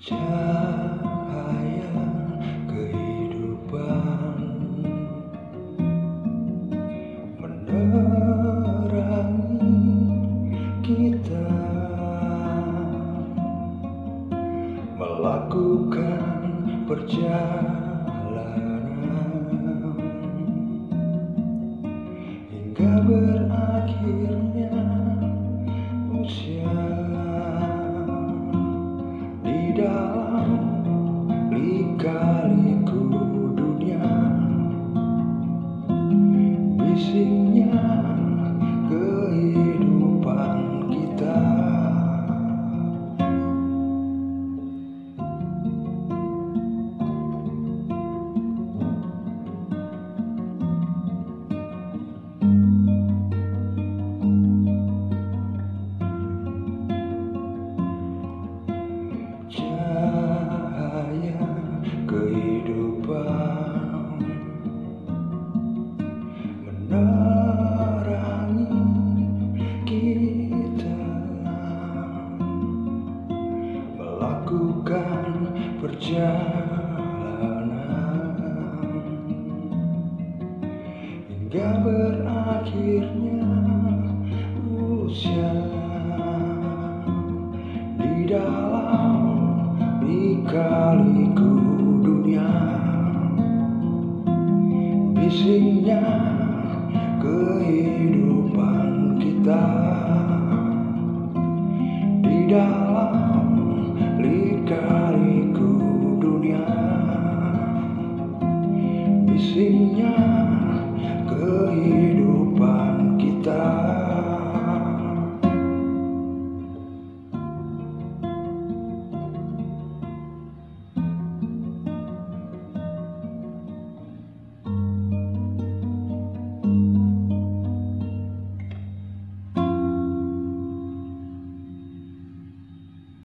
Cahaya kehidupan. Menerangi kita. Melakukan perjalanan. Hingga berakhirnya di melakukan perjalanan hingga berakhirnya usia di dalam lika-liku dunia. Bisingnya kehidupan kita di dalam